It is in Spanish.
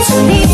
to.